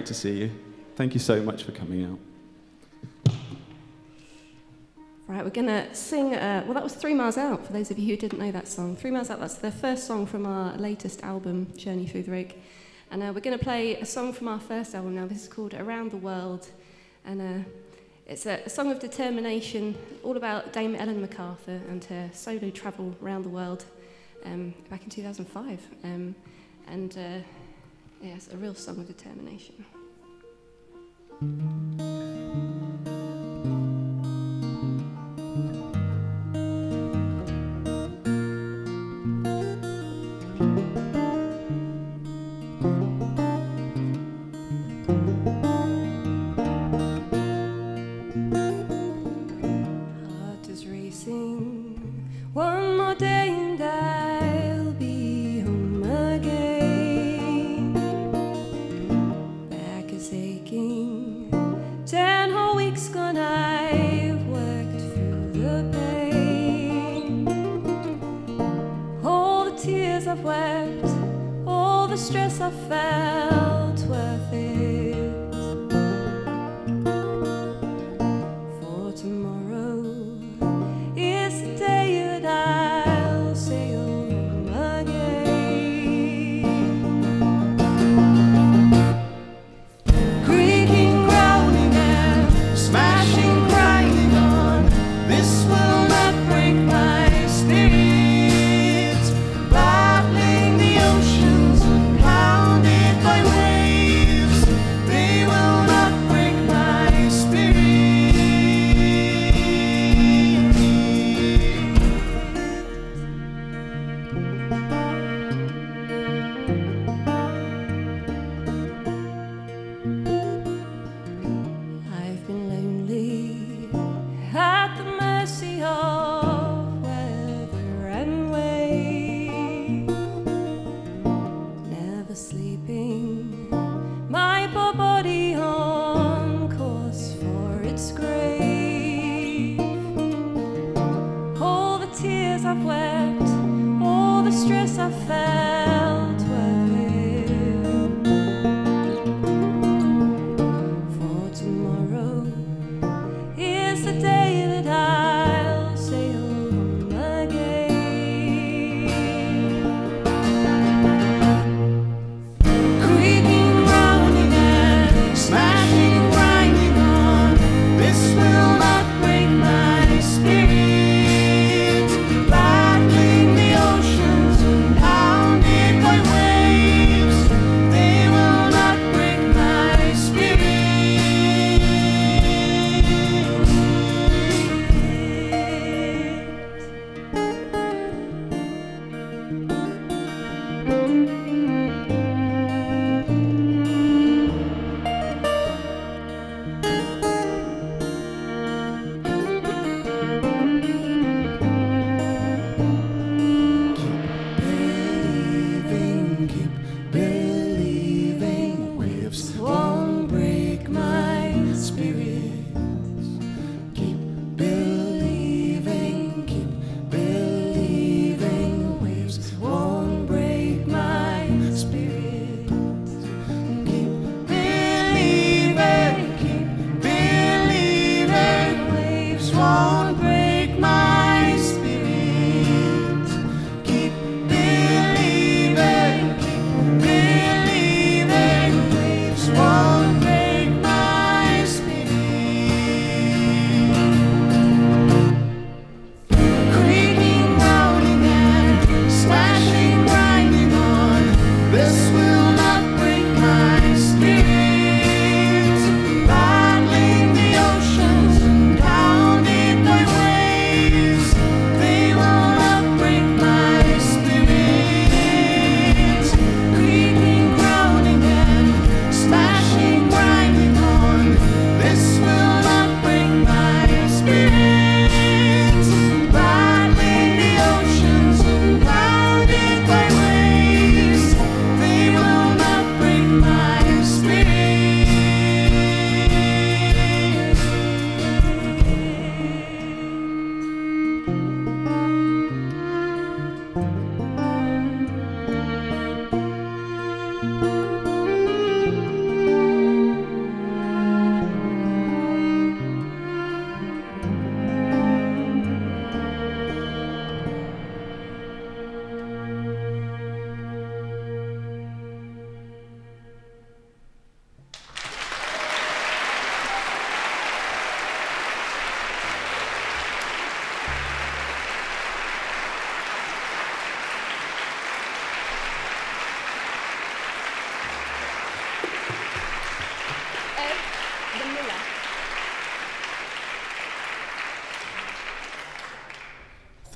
great to see you. Thank you so much for coming out. Right, we're going to sing. Uh, well, that was Three Miles Out, for those of you who didn't know that song. Three Miles Out, that's the first song from our latest album, Journey Through the Roke. And uh, we're going to play a song from our first album now. This is called Around the World. And uh, it's a, song of determination, all about Dame Ellen MacArthur and her solo travel around the world um, back in 2005. Um, and uh, Yes, a real song of determination. affair.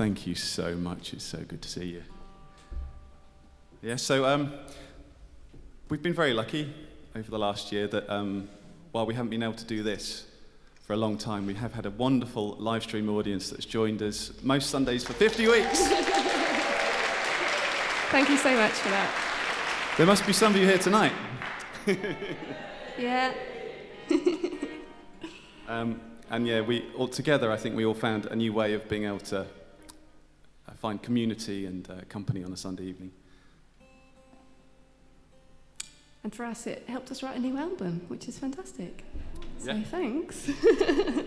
Thank you so much. It's so good to see you. Yeah, so um, we've been very lucky over the last year that um, while we haven't been able to do this for a long time, we have had a wonderful live stream audience that's joined us most Sundays for 50 weeks. Thank you so much for that. there must be some of you here tonight. Yeah. Um, and yeah, we all together, I think we all found a new way of being able to find community and uh, company on a Sunday evening. And for us, it helped us write a new album, which is fantastic. So Yeah. thanks.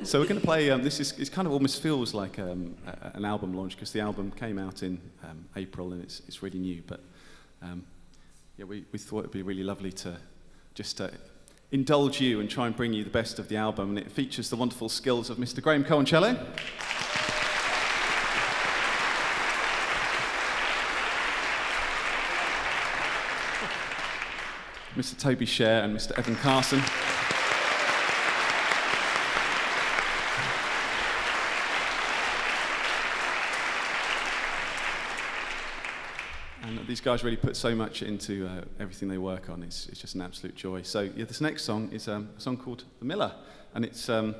So we're going to play. Um, this is it kind of almost feels like um, a, an album launch because the album came out in um, April and it's it's really new. But um, yeah, we, we thought it'd be really lovely to just uh, indulge you and try and bring you the best of the album. And it features the wonderful skills of Mr. Graham Coe on cello. Mr. Toby Shaer and Mr. Evan Carson. And these guys really put so much into uh, everything they work on. It's, it's just an absolute joy. So yeah, this next song is um, a song called The Miller, and it's um,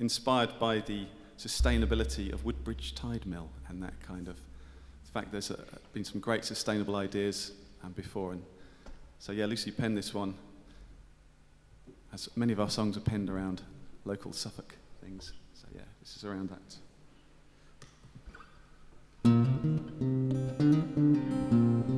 inspired by the sustainability of Woodbridge Tide Mill and that kind of the fact there's uh been some great sustainable ideas um, before. And so yeah, Lucy penned this one. As many of our songs are penned around local Suffolk things. So yeah, this is around that. with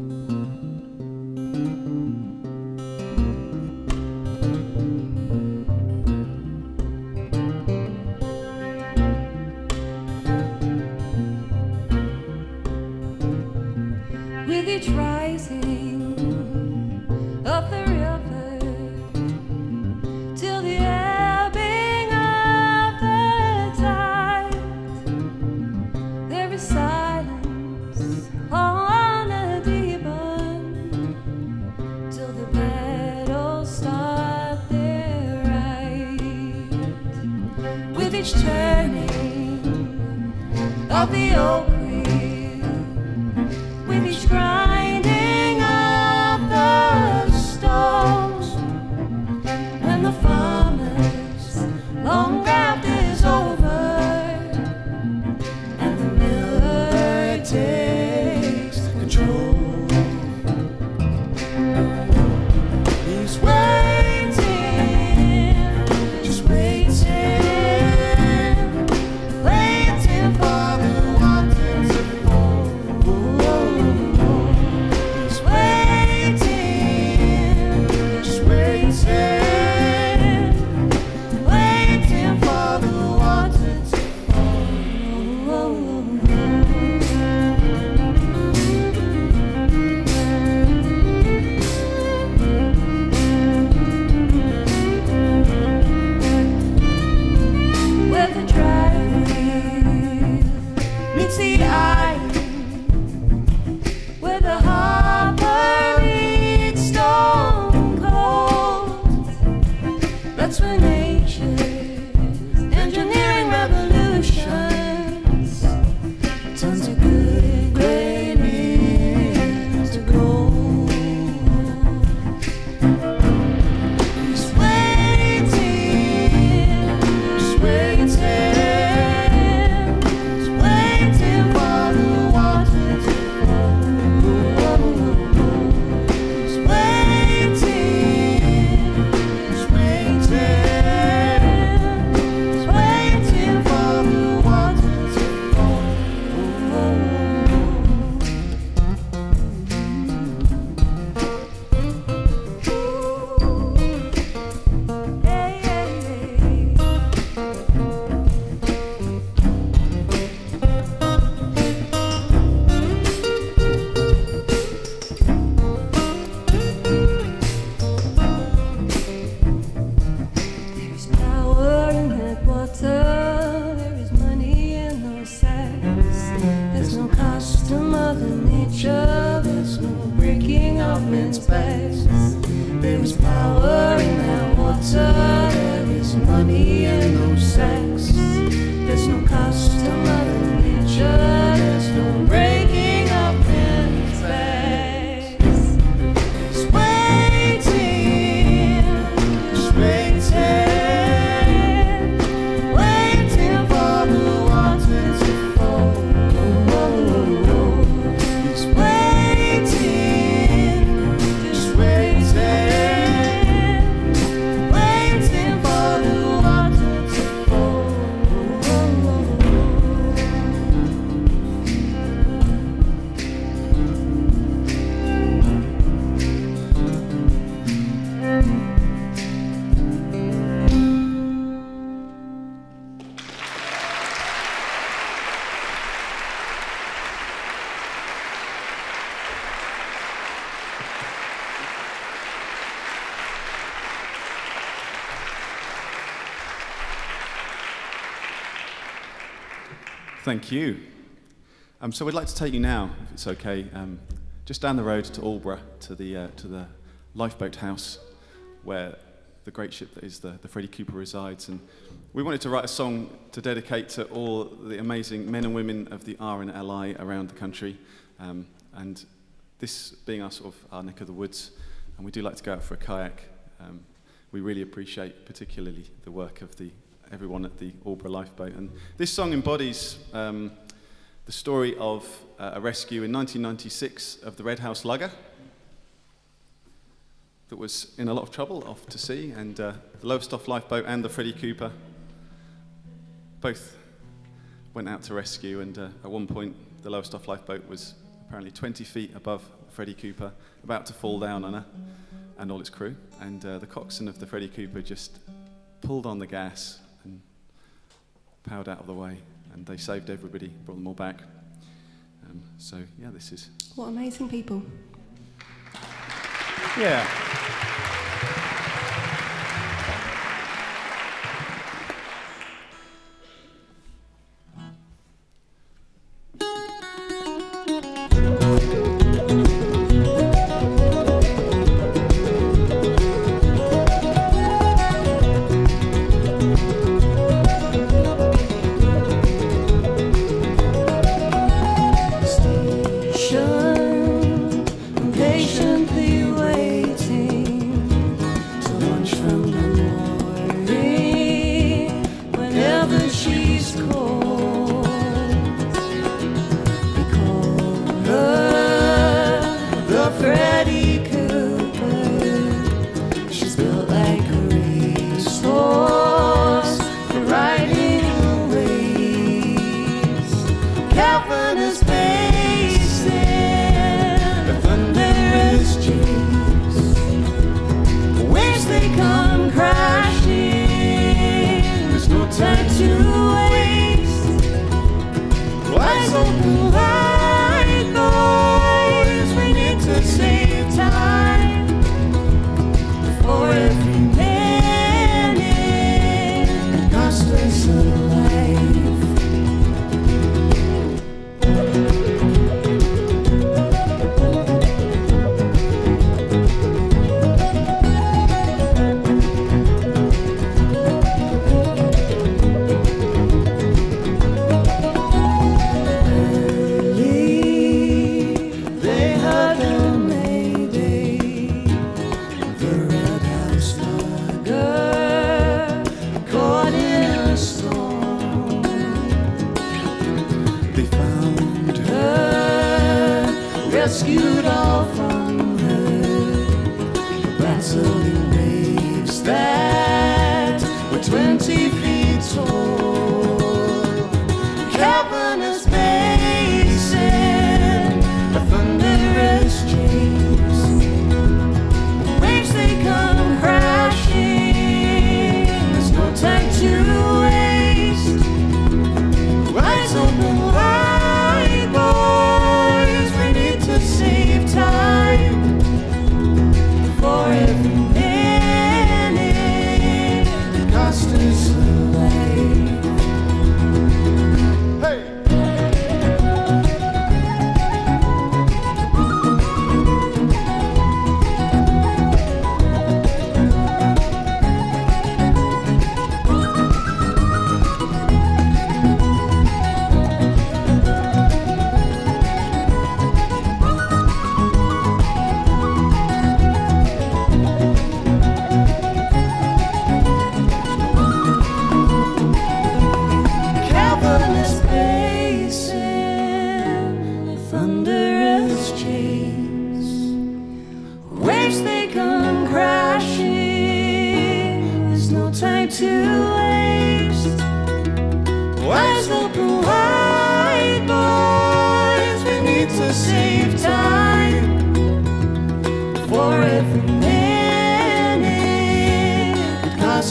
Thank you. Um, so we'd like to take you now, if it's okay, um, just down the road to Aldeburgh, to the, uh, to the lifeboat house where the great ship that is the, the Freddie Cooper resides. And we wanted to write a song to dedicate to all the amazing men and women of the RNLI around the country. Um, and this being our sort of our neck of the woods, and we do like to go out for a kayak. Um, we really appreciate particularly the work of the everyone at the Aldeburgh Lifeboat. And this song embodies um, the story of uh, a rescue in 1996 of the Red House Lugger that was in a lot of trouble off to sea, and uh, the Lowestoft Lifeboat and the Freddie Cooper both went out to rescue. And uh, at one point, the Lowestoft Lifeboat was apparently 20 feet above Freddie Cooper, about to fall down on her and all its crew. And uh, the coxswain of the Freddie Cooper just pulled on the gas powered out of the way, and they saved everybody, brought them all back. Um, so yeah, this is What amazing people. yeah.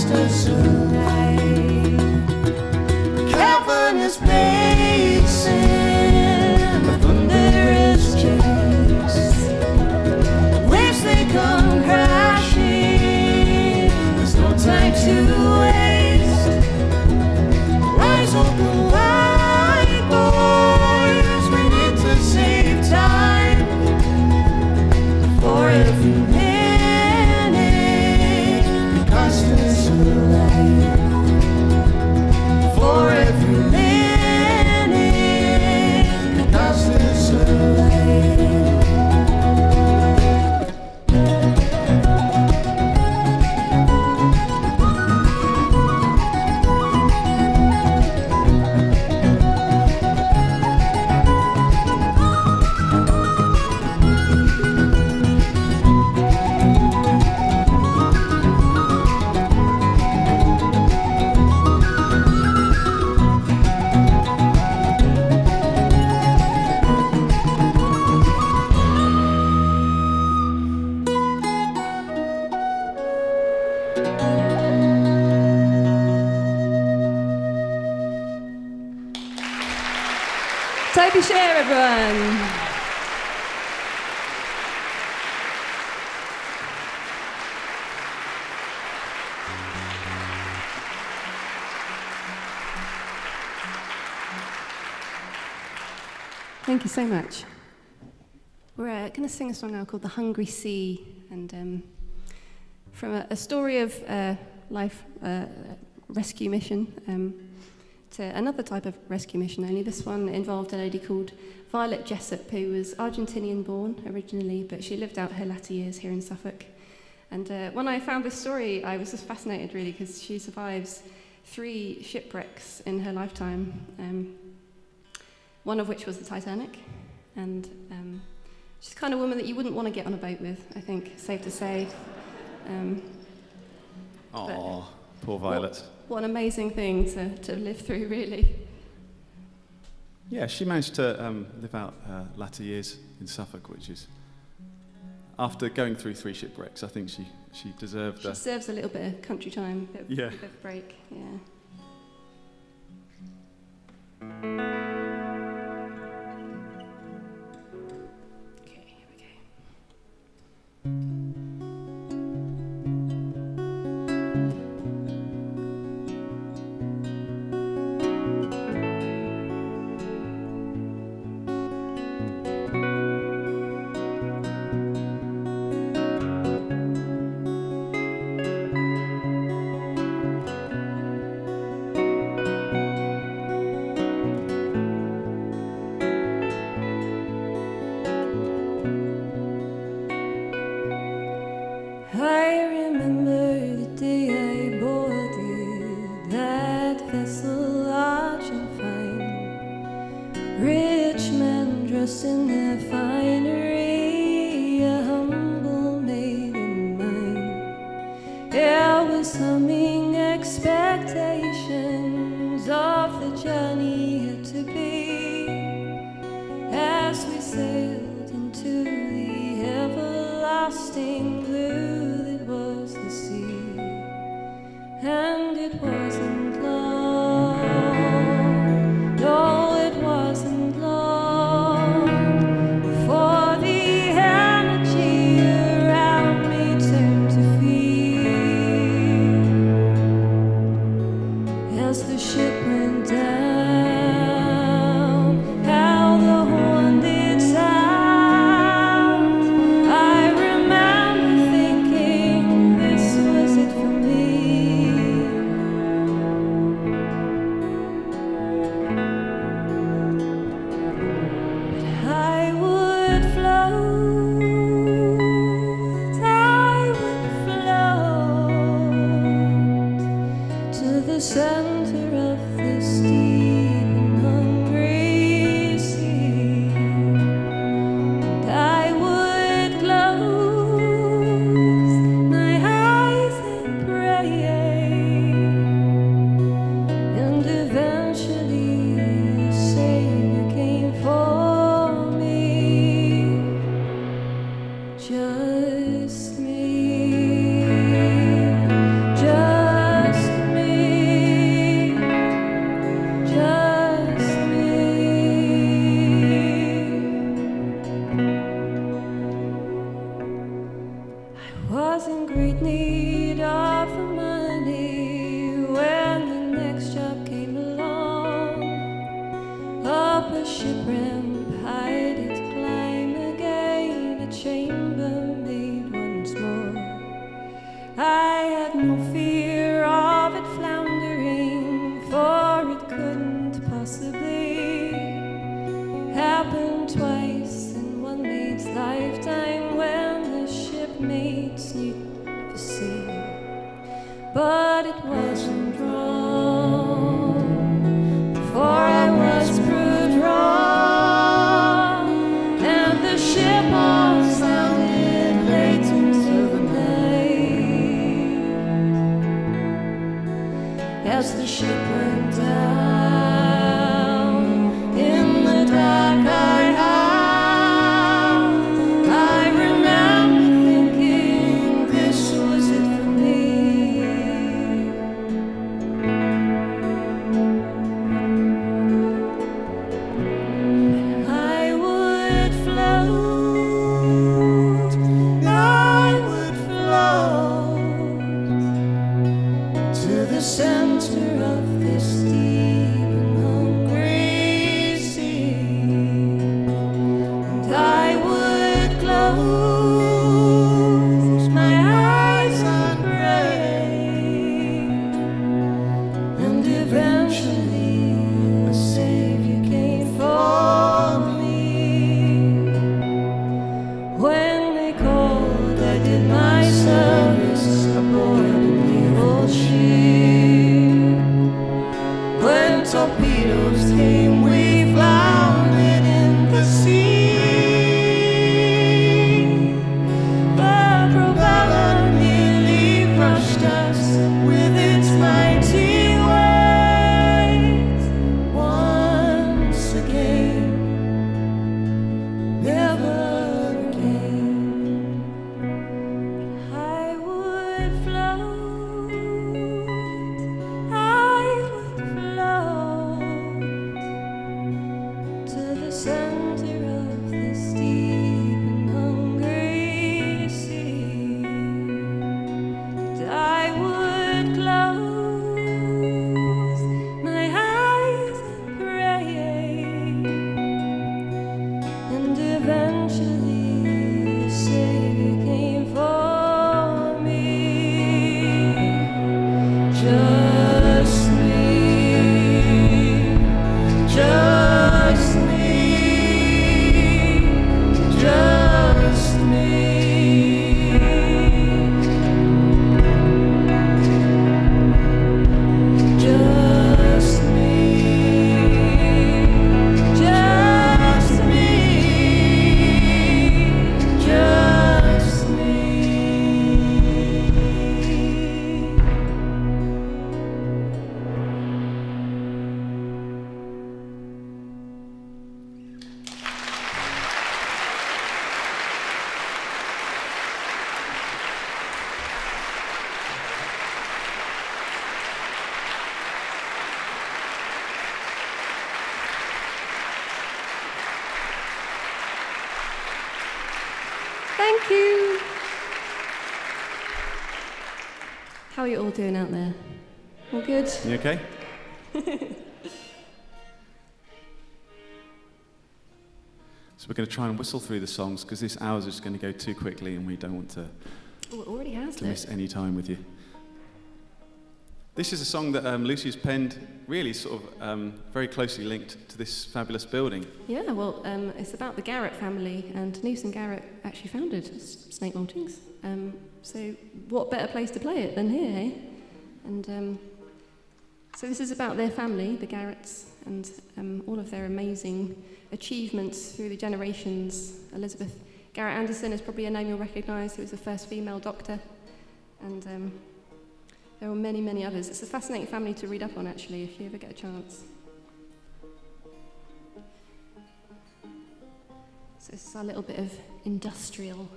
It cost us a life you so much. We're uh, going to sing a song now called The Hungry Sea, and um, from a, a story of uh, life uh, rescue mission um, to another type of rescue mission, only this one involved a lady called Violet Jessop, who was Argentinian born originally, but she lived out her latter years here in Suffolk. And uh, when I found this story, I was just fascinated really because she survives three shipwrecks in her lifetime, um, one of which was the Titanic. And um, she's the kind of woman that you wouldn't want to get on a boat with, I think, safe to say. Um, poor Violet. what an amazing thing to, to live through, really. Yeah, she managed to um, live out her latter years in Suffolk, which is, after going through three shipwrecks, I think she, she deserved She a. deserves a little bit of country time, bit of, Yeah. bit of break. Yeah. Thank you. How are you all doing out there? All good? You okay? so we're going to try and whistle through the songs because this hour's just going to go too quickly and we don't want to, Oh, it already has to miss any time with you. This is a song that um, Lucy's penned, really sort of um, very closely linked to this fabulous building. Yeah, well, um, it's about the Garrett family, and Newson Garrett actually founded Snape Maltings. Um, so, what better place to play it than here, eh? And um, so, this is about their family, the Garretts, and um, all of their amazing achievements through the generations. Elizabeth Garrett Anderson is probably a name you'll recognise, who was the first female doctor. And there were many, many others. It's a fascinating family to read up on, actually, if you ever get a chance. So this is our little bit of industrial.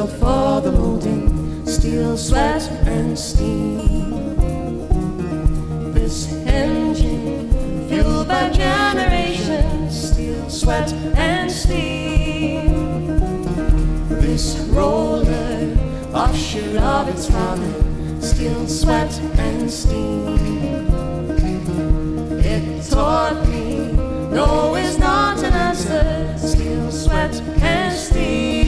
built for the molding, steel, sweat, and steam. This engine, fueled by generations, steel, sweat, and steam. This roller, offshoot of its father, steel, sweat, and steam. It taught me no is not an answer, steel, sweat, and steam.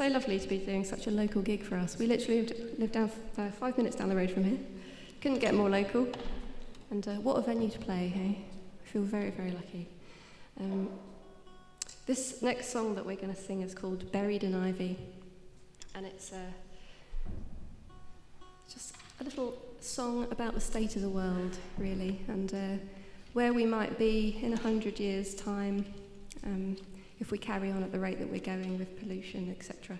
so lovely to be doing such a local gig for us. We literally lived, down uh, five minutes down the road from here. Couldn't get more local. And uh, what a venue to play, hey? I feel very, very lucky. Um, this next song that we're going to sing is called Buried in Ivy. And it's uh, just a little song about the state of the world, really, and uh, where we might be in a hundred years' time. Um, if we carry on at the rate that we're going with pollution, etc.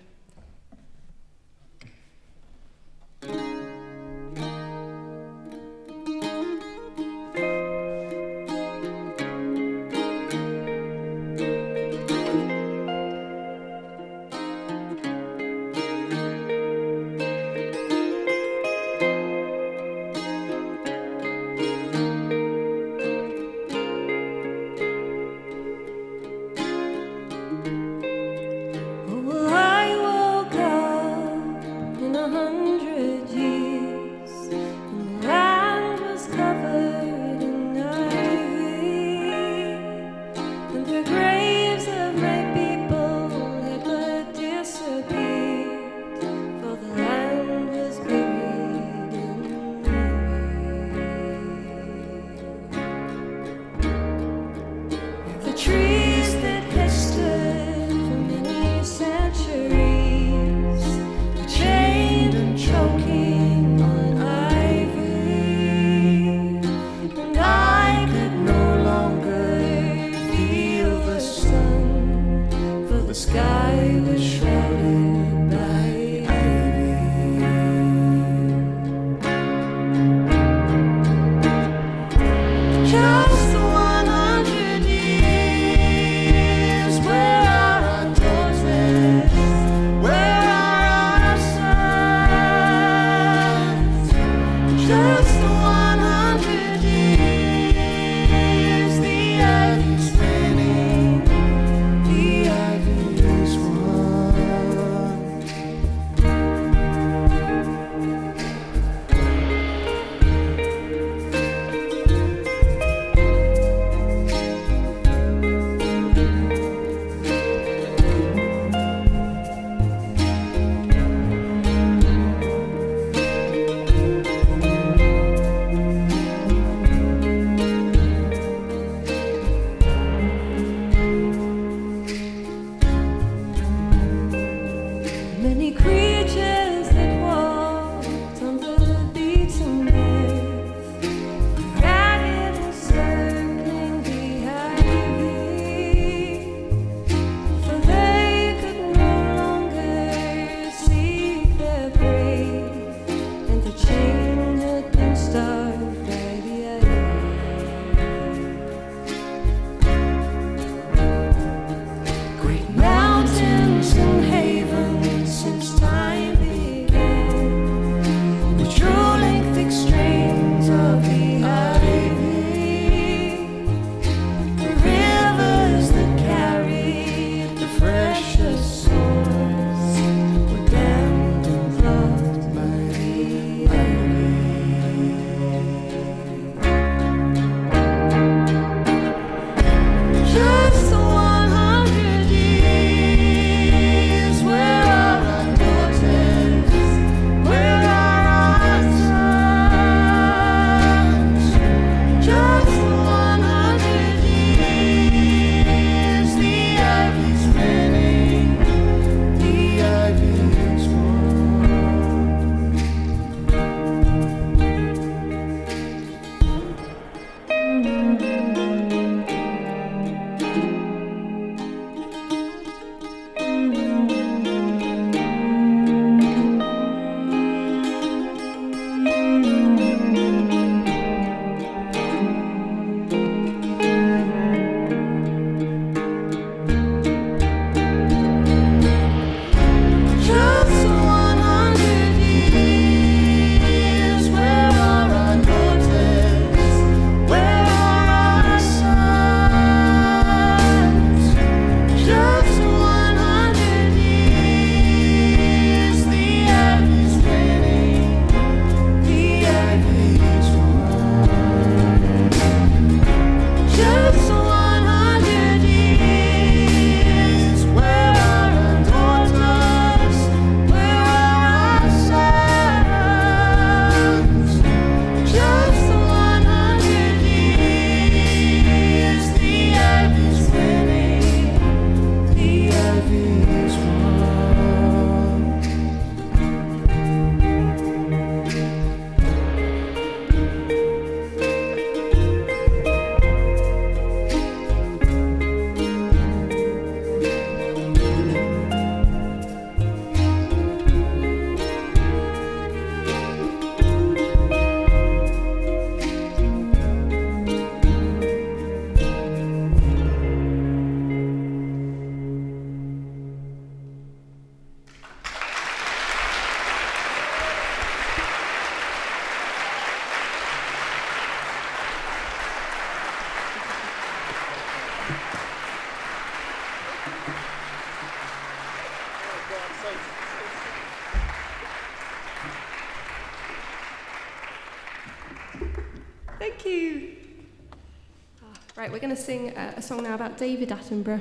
Right, we're going to sing a, a song now about David Attenborough.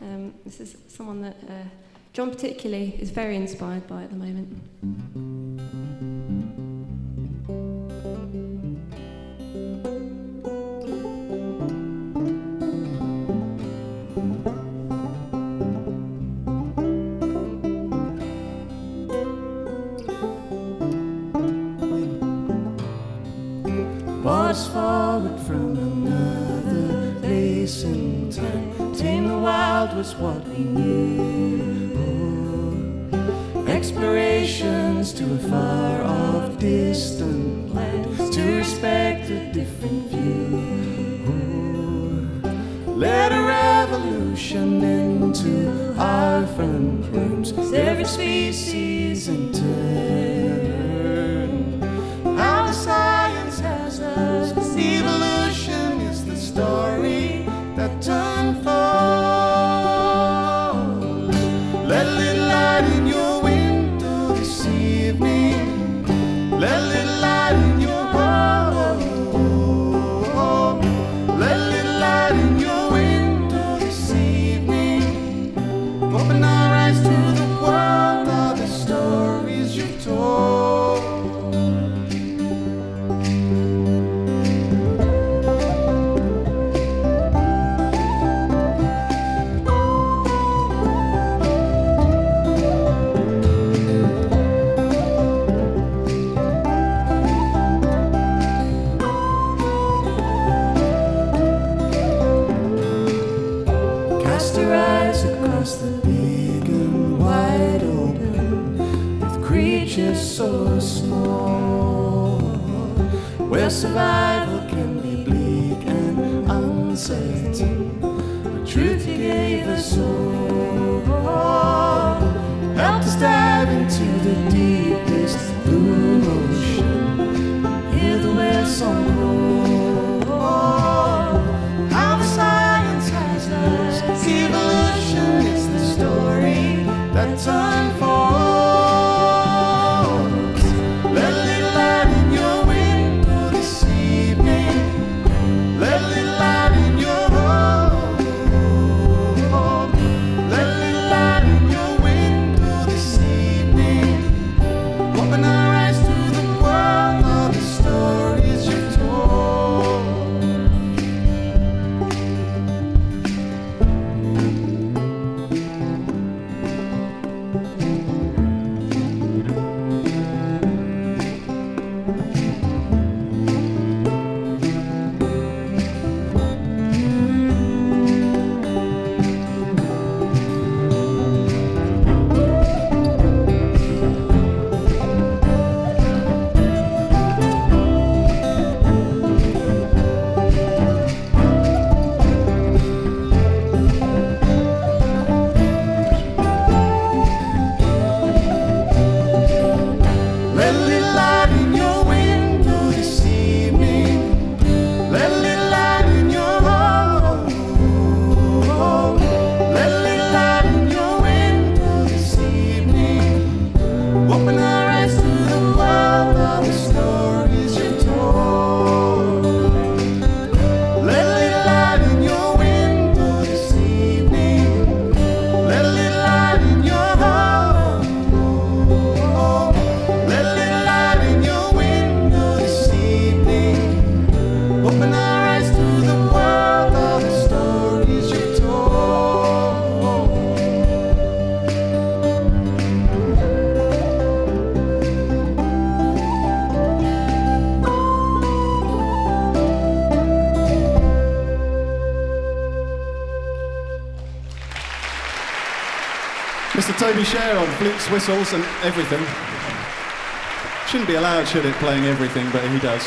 Um, this is someone that uh, John particularly is very inspired by at the moment. Mr. Toby Shaer on flutes, whistles, and everything. Shouldn't be allowed, should it, playing everything, but he does.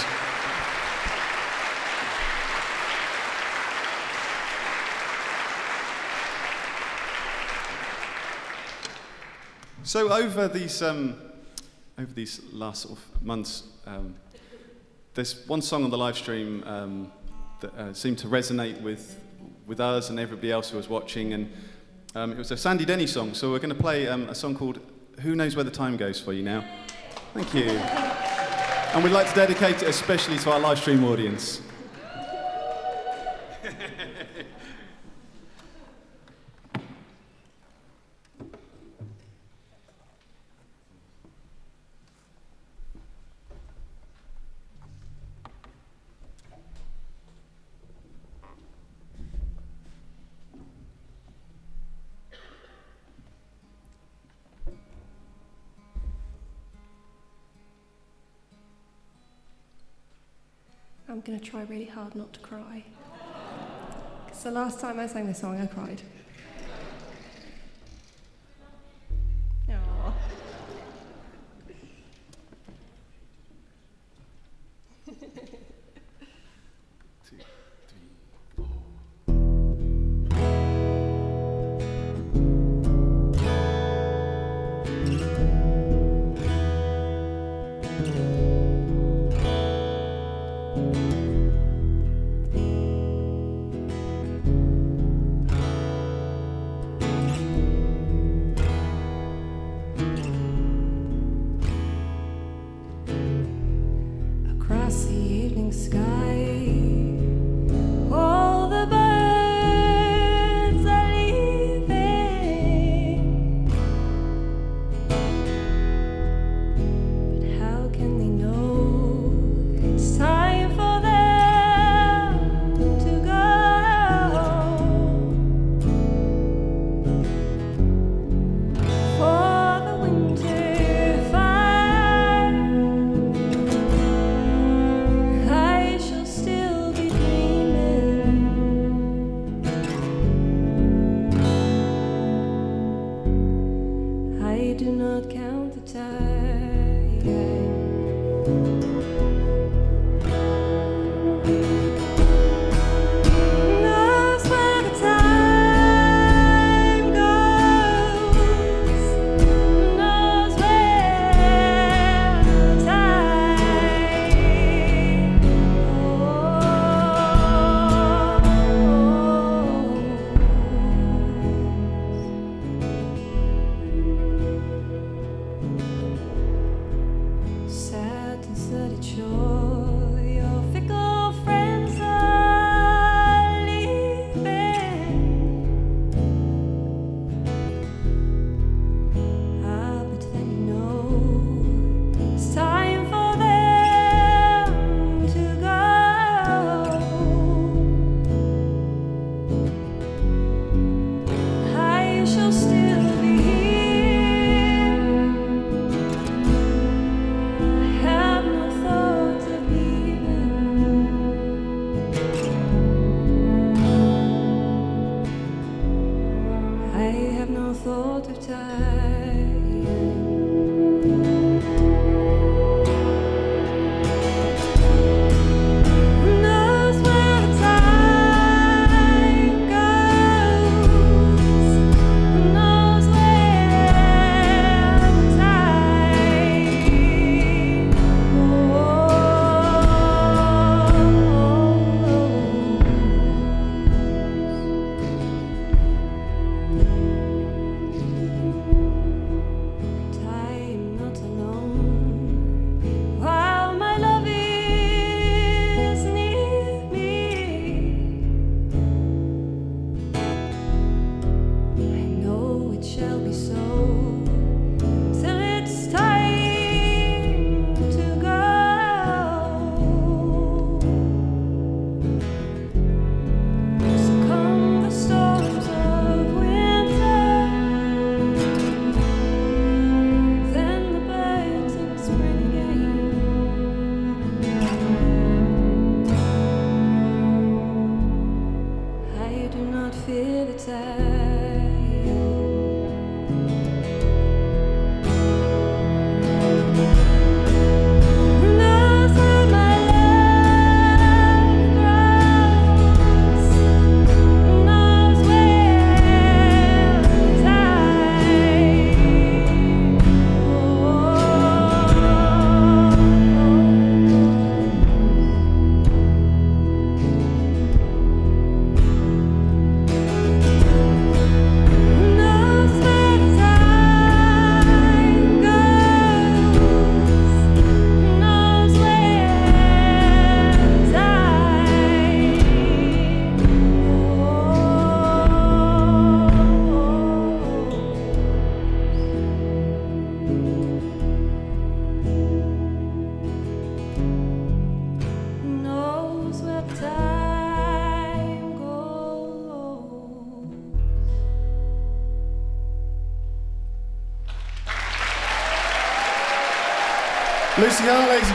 So over these um, over these last sort of months, um, there's one song on the live stream um, that uh, seemed to resonate with with us and everybody else who was watching, and um, it was a Sandy Denny song, so we're going to play um, a song called Who Knows Where the Time Goes for you now. Thank you. And we'd like to dedicate it especially to our live stream audience. going to try really hard not to cry. Because the last time I sang this song, I cried.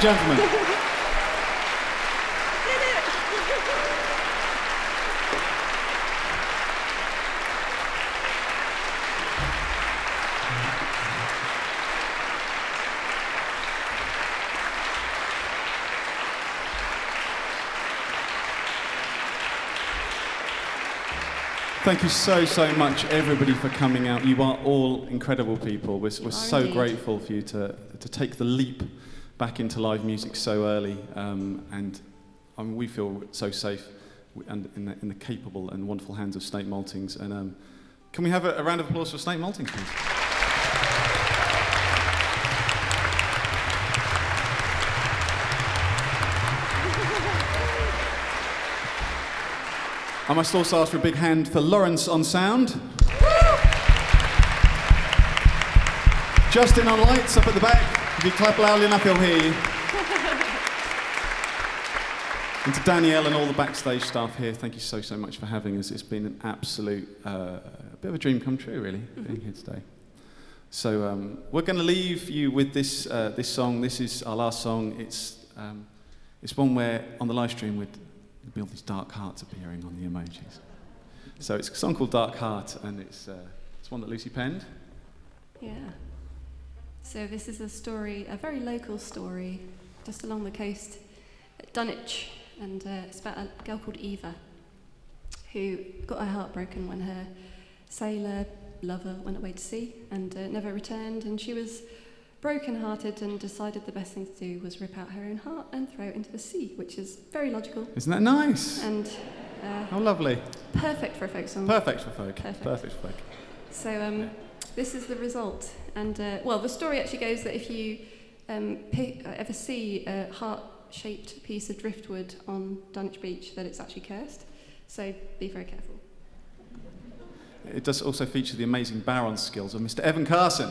gentlemen. Thank you so, so much, everybody, for coming out. You are all incredible people. We're, we're so grateful for you to, to take the leap back into live music so early. Um, and I mean, we feel so safe and in the, in the capable and wonderful hands of Snape Maltings. And um, can we have a, a round of applause for Snape Maltings, please? I must also ask for a big hand for Laurence on sound. Justin on lights up at the back. If you clap loudly enough, he'll hear you. and to Danielle and all the backstage staff here, thank you so, so much for having us. It's been an absolute, uh, bit of a dream come true, really, being here today. So um, we're going to leave you with this, uh, this song. This is our last song. It's, um, it's one where on the live stream we'd there'd be all these dark hearts appearing on the emojis. So it's a song called Dark Heart, and it's, uh, it's one that Lucy penned. Yeah. So this is a story, a very local story, just along the coast at Dunwich, and uh, it's about a girl called Eva, who got her heart broken when her sailor lover went away to sea and uh, never returned, and she was broken-hearted and decided the best thing to do was rip out her own heart and throw it into the sea, which is very logical Isn't that nice? and uh, How lovely. perfect for a folk song. Perfect for folk. Perfect. Perfect for folk. So um, this is the result. And uh, well, the story actually goes that if you um, pick, uh, ever see a heart-shaped piece of driftwood on Dunwich Beach, that it's actually cursed. So be very careful. It does also feature the amazing Baron skills of Mr. Evan Carson.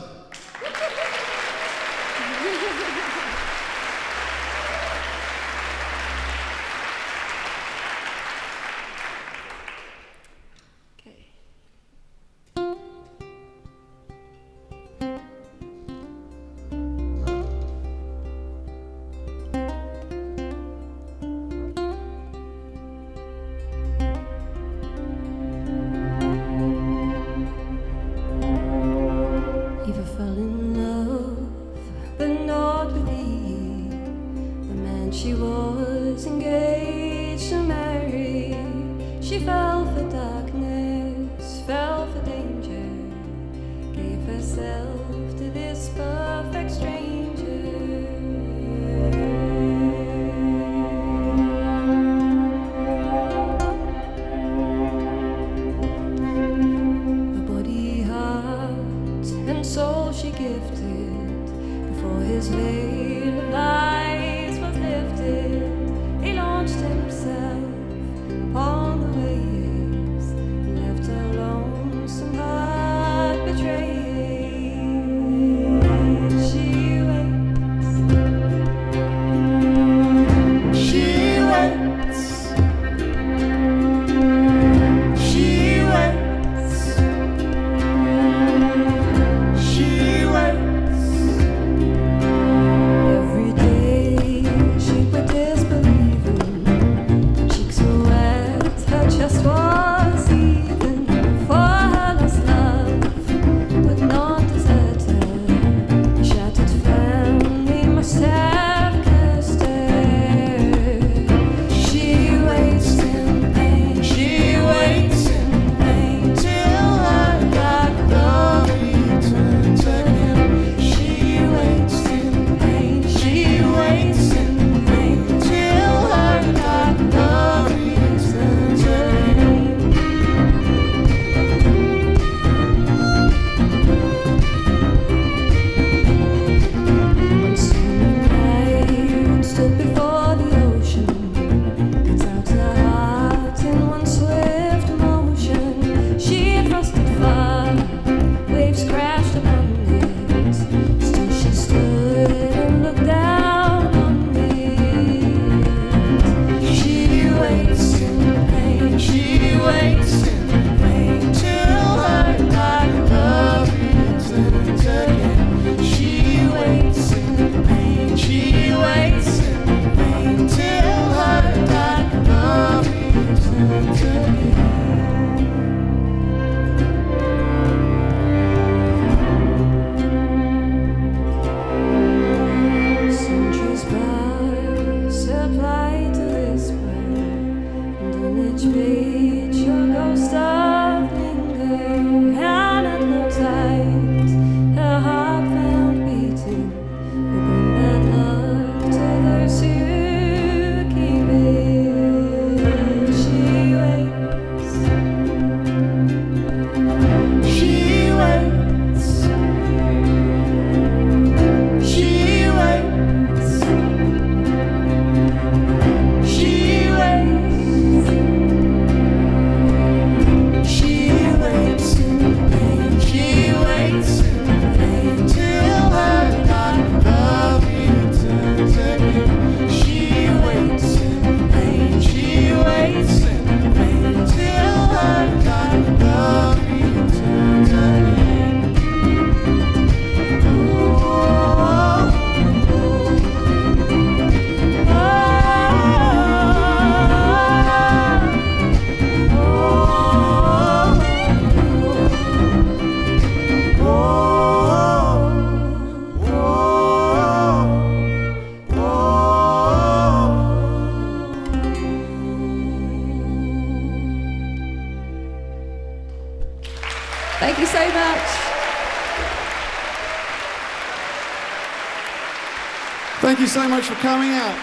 You so much for coming out.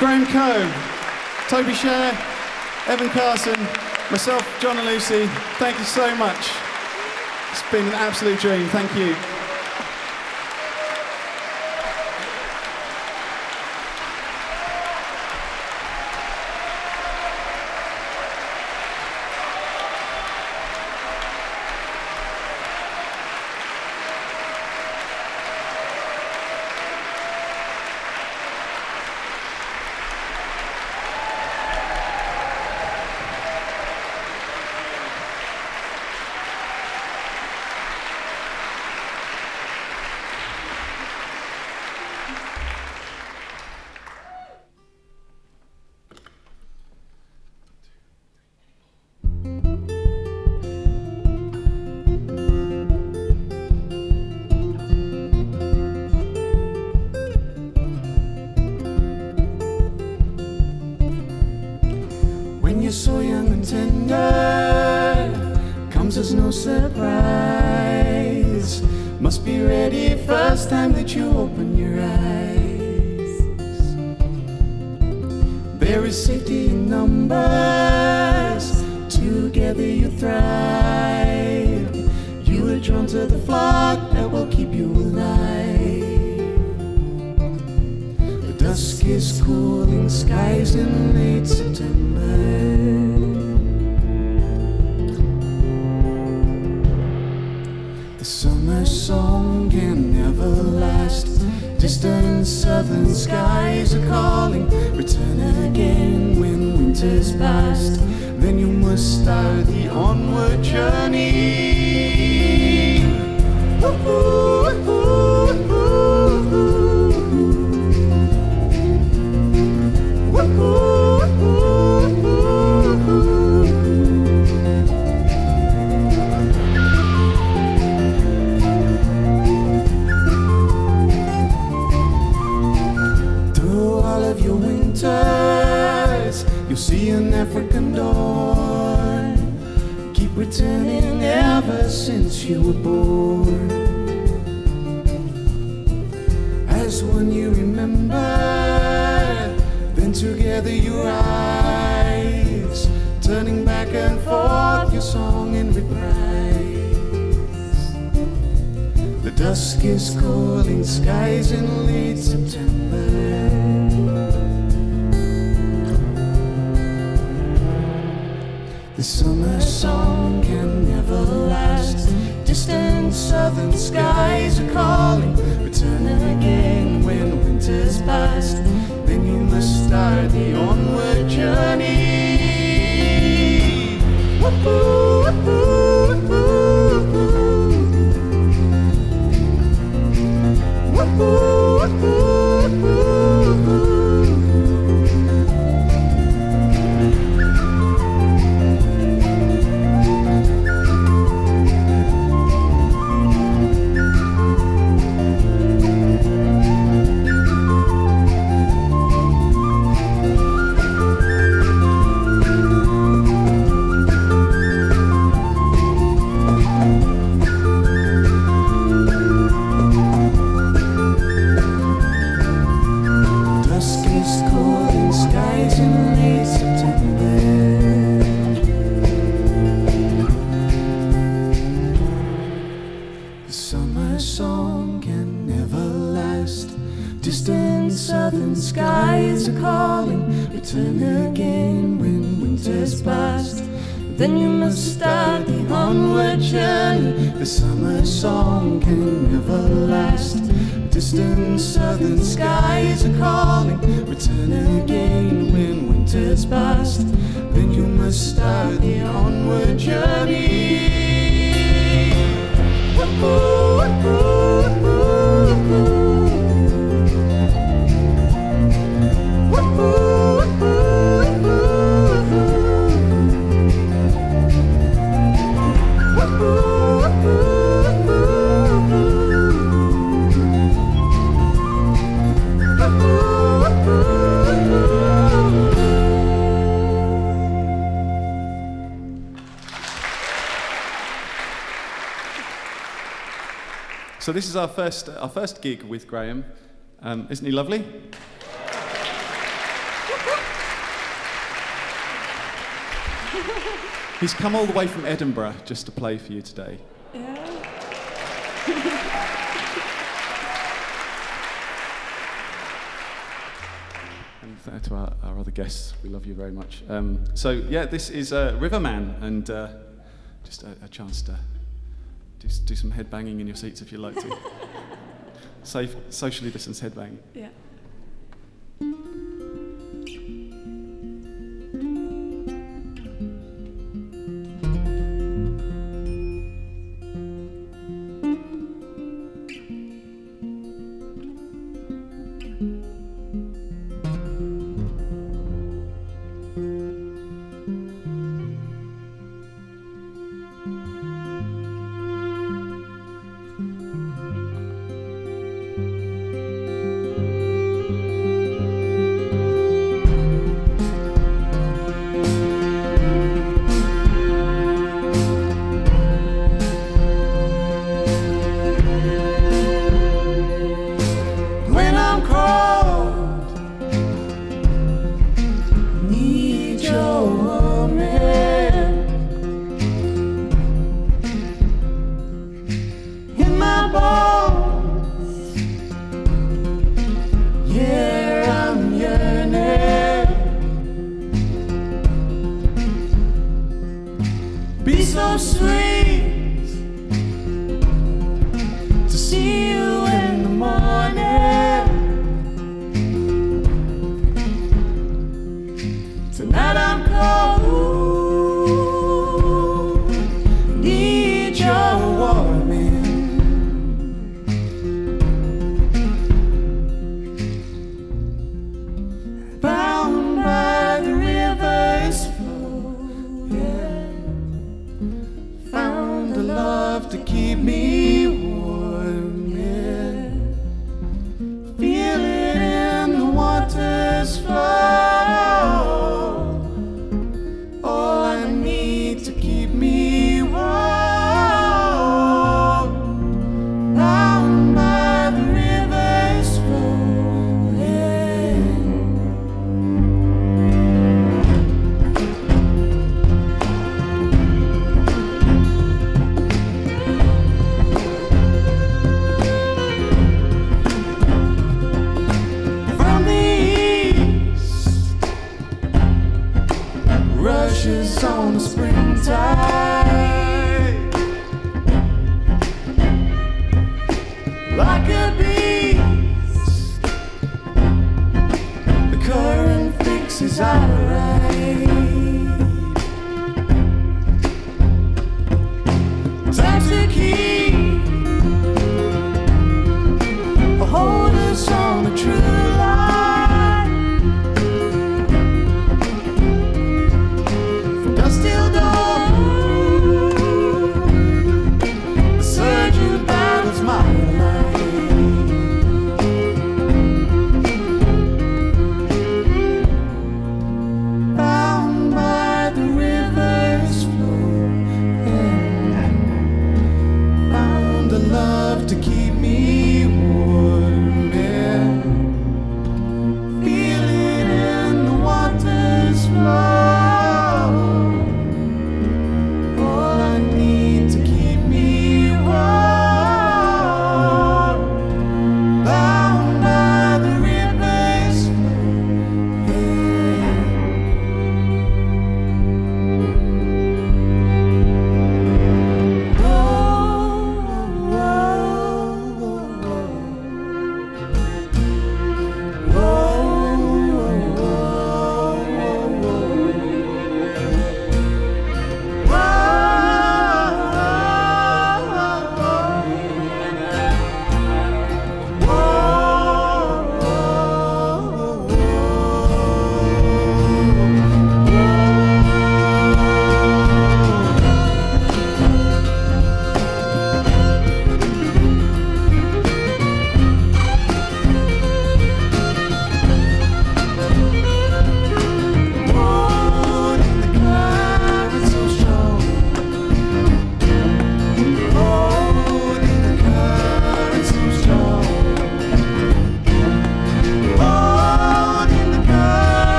Graham Coe, Toby Shaer, Evan Carson, myself, John and Lucy, thank you so much. It's been an absolute dream. Thank you. As one you remember, then together you rise, turning back and forth your song in reprise. The dusk is calling skies in late September. The summer song can never last. Distant southern skies are calling. Return again when winter's past. Then you must start the onward journey. Woo-hoo, woo-hoo. Woo-hoo, woo-hoo, summer song can never last. Distant southern skies are calling. Return again when winter's past. Then you must start the onward journey. Woo-hoo. Woo-hoo, So this is our first, our first gig with Graham. Um, isn't he lovely? He's come all the way from Edinburgh just to play for you today. And to our, our other guests, we love you very much. Um, so yeah, this is uh, Riverman, and uh, just a, a chance to do, do some headbanging in your seats if you like to. Safe, socially distanced headbang. Yeah.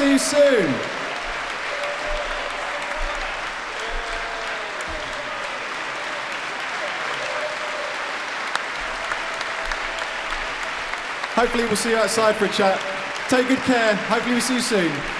You soon. Hopefully, we'll see you outside for a chat. Take good care. Hopefully, we'll see you soon.